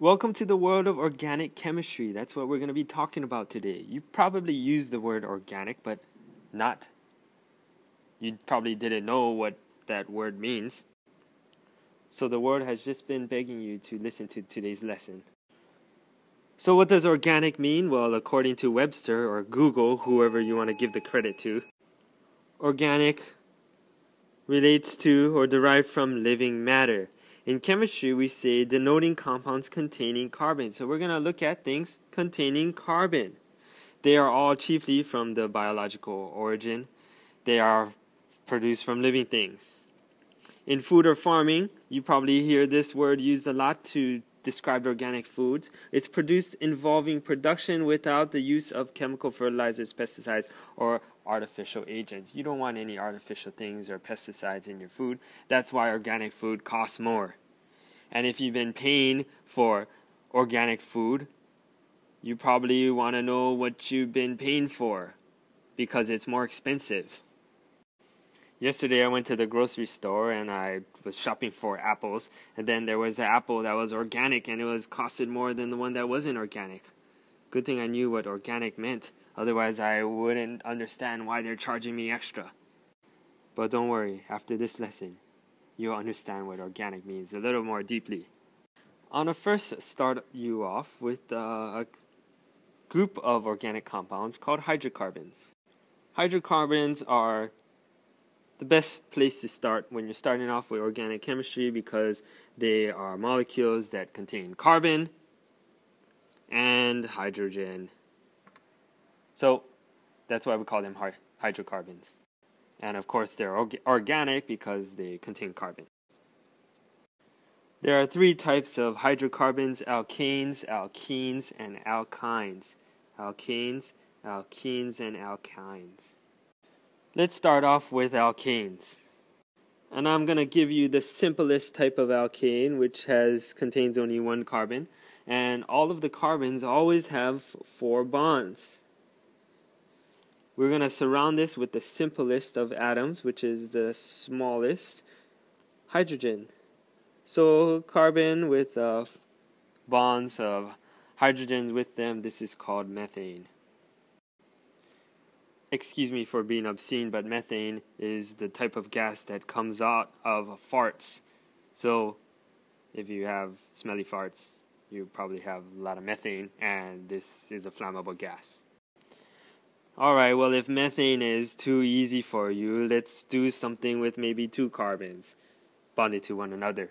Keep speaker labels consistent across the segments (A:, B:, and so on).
A: Welcome to the world of organic chemistry. That's what we're going to be talking about today. You probably use the word organic, but not. You probably didn't know what that word means. So the world has just been begging you to listen to today's lesson. So, what does organic mean? Well, according to Webster or Google, whoever you want to give the credit to, organic relates to or derived from living matter. In chemistry, we say denoting compounds containing carbon. So, we're going to look at things containing carbon. They are all chiefly from the biological origin, they are produced from living things. In food or farming, you probably hear this word used a lot to described organic foods. It's produced involving production without the use of chemical fertilizers, pesticides, or artificial agents. You don't want any artificial things or pesticides in your food. That's why organic food costs more. And if you've been paying for organic food, you probably want to know what you've been paying for because it's more expensive. Yesterday I went to the grocery store and I was shopping for apples and then there was an apple that was organic and it was costed more than the one that wasn't organic. Good thing I knew what organic meant, otherwise I wouldn't understand why they're charging me extra. But don't worry, after this lesson, you'll understand what organic means a little more deeply. Want to first start you off with uh, a group of organic compounds called hydrocarbons. Hydrocarbons are the best place to start when you're starting off with organic chemistry because they are molecules that contain carbon and hydrogen. So that's why we call them hydrocarbons. And of course, they're orga- organic because they contain carbon. There are three types of hydrocarbons alkanes, alkenes, and alkynes. Alkanes, alkenes, and alkynes. Let's start off with alkanes. And I'm going to give you the simplest type of alkane, which has contains only one carbon. And all of the carbons always have four bonds. We're going to surround this with the simplest of atoms, which is the smallest, hydrogen. So carbon with uh, bonds of hydrogen with them, this is called methane excuse me for being obscene, but methane is the type of gas that comes out of farts. So, if you have smelly farts, you probably have a lot of methane, and this is a flammable gas. Alright, well, if methane is too easy for you, let's do something with maybe two carbons bonded to one another.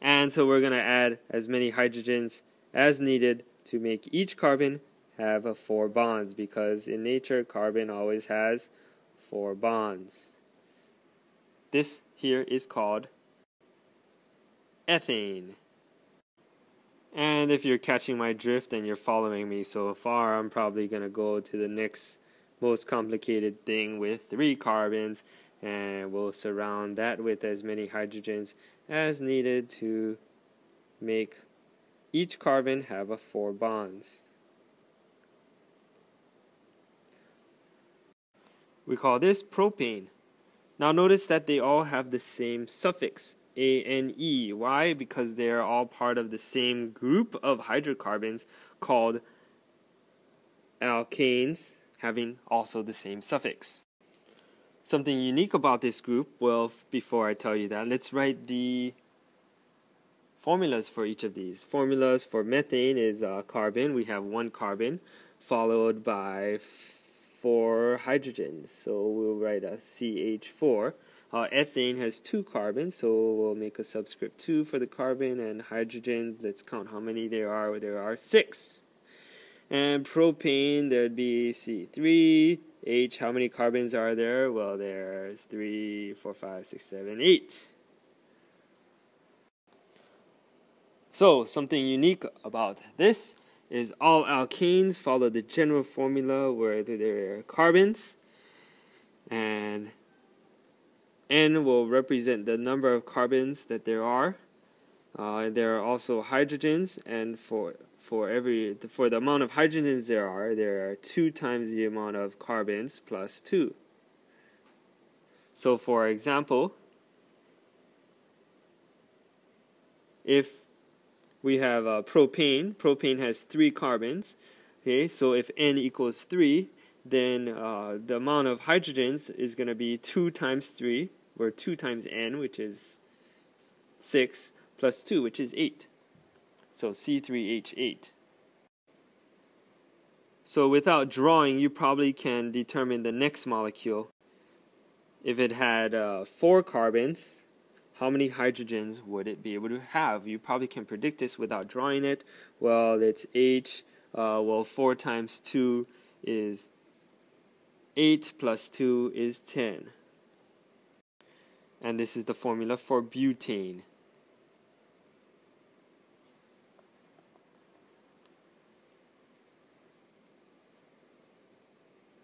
A: And so we're going to add as many hydrogens as needed to make each carbon have four bonds because in nature carbon always has four bonds. This here is called ethane. And if you're catching my drift and you're following me so far, I'm probably going to go to the next most complicated thing with three carbons and we'll surround that with as many hydrogens as needed to make each carbon have a four bonds. We call this propane. Now notice that they all have the same suffix, ane. Why? Because they are all part of the same group of hydrocarbons called alkanes, having also the same suffix. Something unique about this group, well, before I tell you that, let's write the formulas for each of these. Formulas for methane is uh, carbon. We have one carbon, followed by four hydrogens. So we'll write a CH4. Uh, ethane has two carbons, so we'll make a subscript 2 for the carbon and hydrogens. Let's count how many there are. There are six. And propane, there'd be C3. H, how many carbons are there? Well, there's 3, 4, 5, 6, 7, 8. So, something unique about this is all alkanes follow the general formula where there are carbons and N will represent the number of carbons that there are. Uh, there are also hydrogens, and for for every for the amount of hydrogens there are, there are two times the amount of carbons plus two. So, for example, if we have uh, propane. Propane has three carbons. Okay, so if n equals 3, then uh, the amount of hydrogens is going to be 2 times 3, or 2 times n, which is 6, plus 2, which is 8. So C3H8. So without drawing, you probably can determine the next molecule. If it had uh, 4 carbons, how many hydrogens would it be able to have? You probably can predict this without drawing it. Well, it's H uh, well, 4 times 2 is 8 plus 2 is 10. And this is the formula for butane.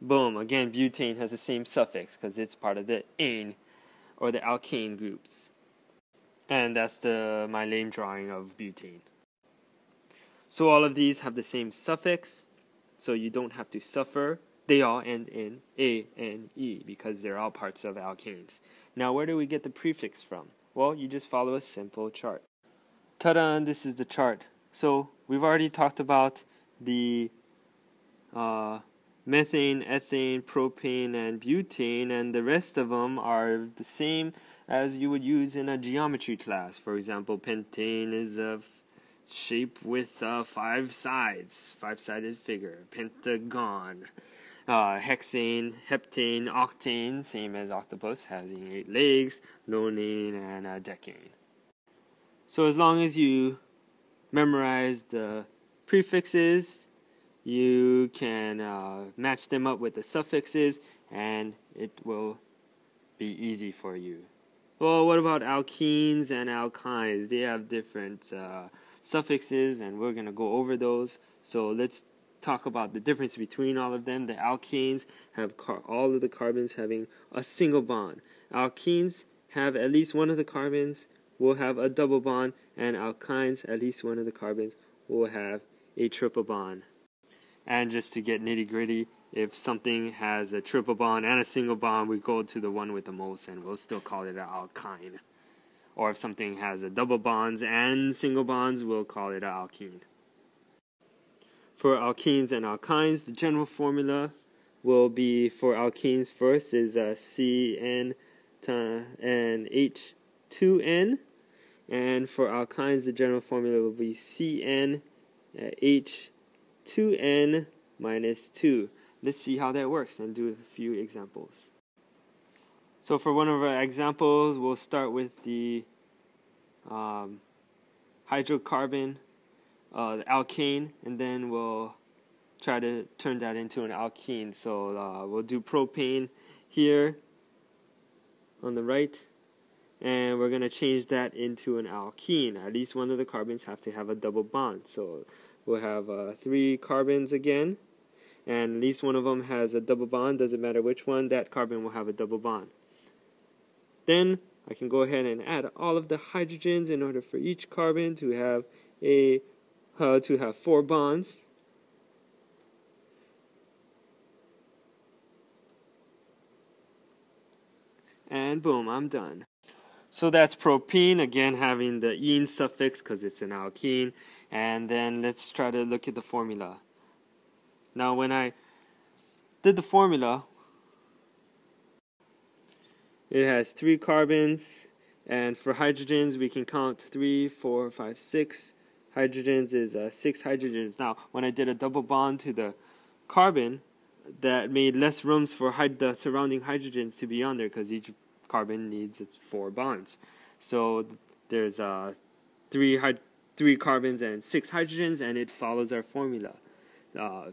A: Boom, again, butane has the same suffix because it's part of the ane or the alkane groups. And that's the my lame drawing of butane. So all of these have the same suffix, so you don't have to suffer. They all end in A N E because they're all parts of alkanes. Now, where do we get the prefix from? Well, you just follow a simple chart. Ta-da! This is the chart. So we've already talked about the uh, methane, ethane, propane, and butane, and the rest of them are the same as you would use in a geometry class. For example, pentane is a shape with uh, five sides, five sided figure, pentagon. Uh, hexane, heptane, octane, same as octopus, having eight legs, nonane, and uh, decane. So as long as you memorize the prefixes, you can uh, match them up with the suffixes, and it will be easy for you. Well, what about alkenes and alkynes? They have different uh, suffixes, and we're going to go over those. So let's talk about the difference between all of them. The alkanes have all of the carbons having a single bond. Alkenes have at least one of the carbons will have a double bond, and alkynes, at least one of the carbons will have a triple bond. And just to get nitty gritty, if something has a triple bond and a single bond, we go to the one with the most, and we'll still call it an alkyne or if something has a double bonds and single bonds, we'll call it an alkene. For alkenes and alkynes, the general formula will be for alkenes first is uh, CN and H2N, and for alkynes, the general formula will be CN H2N minus 2. Let's see how that works and do a few examples. So for one of our examples, we'll start with the um, hydrocarbon, uh, the alkane, and then we'll try to turn that into an alkene. So uh, we'll do propane here on the right, and we're going to change that into an alkene. At least one of the carbons have to have a double bond. So we'll have uh, three carbons again, and at least one of them has a double bond. Doesn't matter which one, that carbon will have a double bond. Then I can go ahead and add all of the hydrogens in order for each carbon to have a uh, to have four bonds. And boom, I'm done. So that's propene, again having the ene suffix because it's an alkene. And then let's try to look at the formula. Now when I did the formula, it has three carbons, and for hydrogens, we can count three, four, five, six. Hydrogens is uh, six hydrogens. Now, when I did a double bond to the carbon, that made less rooms for the surrounding hydrogens to be on there because each carbon needs its four bonds. So there's uh, three three carbons and six hydrogens, and it follows our formula. Uh,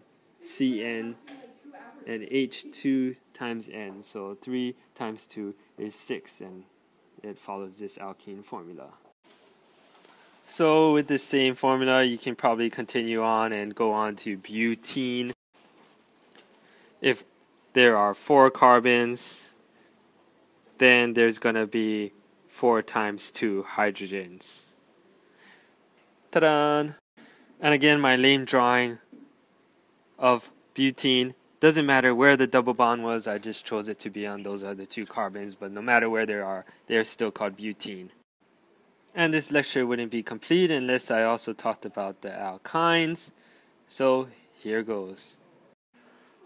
A: CN and H2 times N. So 3 times 2 is 6, and it follows this alkene formula. So with the same formula, you can probably continue on and go on to butene. If there are four carbons, then there's going to be 4 times 2 hydrogens. Ta-da! And again, my lame drawing of butene doesn't matter where the double bond was, I just chose it to be on those other two carbons, but no matter where they are, they're still called butene. And this lecture wouldn't be complete unless I also talked about the alkynes. So here goes.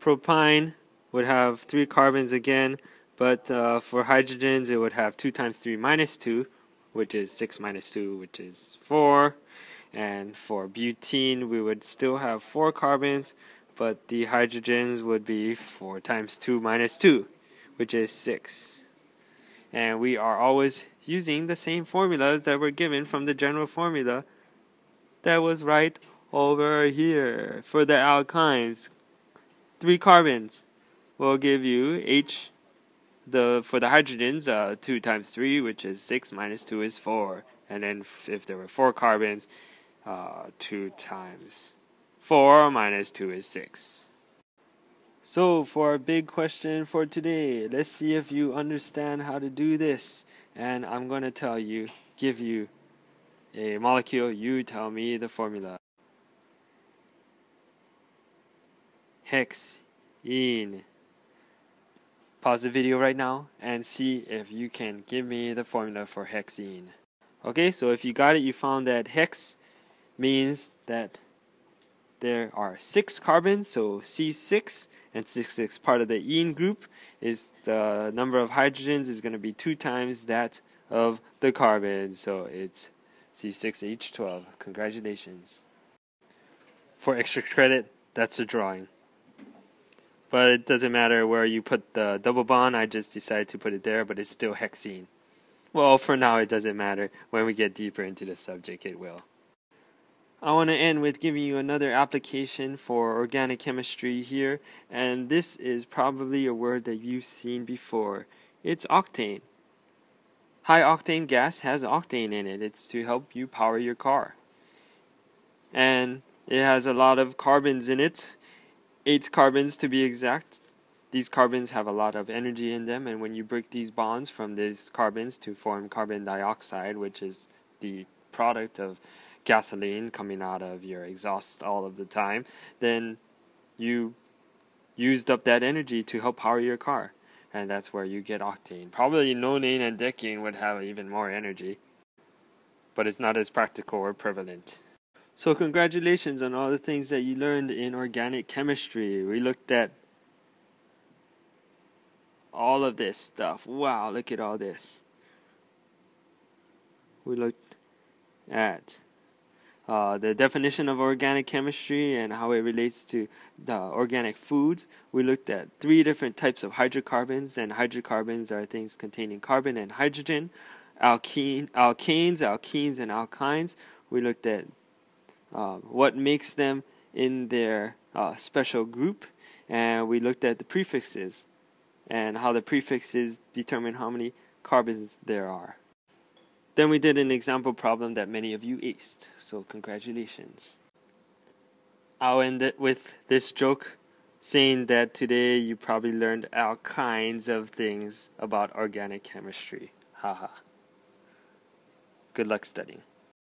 A: Propyne would have three carbons again, but uh, for hydrogens it would have 2 times 3 minus 2, which is 6 minus 2, which is 4. And for butene we would still have 4 carbons, but the hydrogens would be 4 times 2 minus 2, which is 6. And we are always using the same formulas that were given from the general formula that was right over here. For the alkynes, three carbons will give you H. The for the hydrogens, uh, two times three, which is six, minus two is four, and then if there were four carbons, uh, two times four minus two is six. So, for our big question for today, let's see if you understand how to do this. And I'm going to tell you, give you a molecule, you tell me the formula. Hexene. Pause the video right now and see if you can give me the formula for hexene. Okay, so if you got it, you found that hex means that there are six carbons, so C6 and 6 is part of the ene group is the number of hydrogens is going to be two times that of the carbon. So it's C6H12 congratulations. For extra credit that's a drawing. But it doesn't matter where you put the double bond I just decided to put it there but it's still hexene. Well for now it doesn't matter. When we get deeper into the subject it will I want to end with giving you another application for organic chemistry here, and this is probably a word that you've seen before. It's octane. High octane gas has octane in it. It's to help you power your car. And it has a lot of carbons in it, eight carbons to be exact. These carbons have a lot of energy in them, and when you break these bonds from these carbons to form carbon dioxide, which is the product of gasoline coming out of your exhaust all of the time, then you used up that energy to help power your car. And that's where you get octane. Probably nonane and decane would have even more energy, but it's not as practical or prevalent. So, congratulations on all the things that you learned in organic chemistry. We looked at all of this stuff. Wow, look at all this. We looked at uh, the definition of organic chemistry and how it relates to the organic foods. We looked at three different types of hydrocarbons, and hydrocarbons are things containing carbon and hydrogen. Alkene, alkanes, alkenes, and alkynes. We looked at uh, what makes them in their uh, special group, and we looked at the prefixes and how the prefixes determine how many carbons there are. Then we did an example problem that many of you aced, so congratulations. I'll end it with this joke saying that today you probably learned all kinds of things about organic chemistry. Haha. Good luck studying.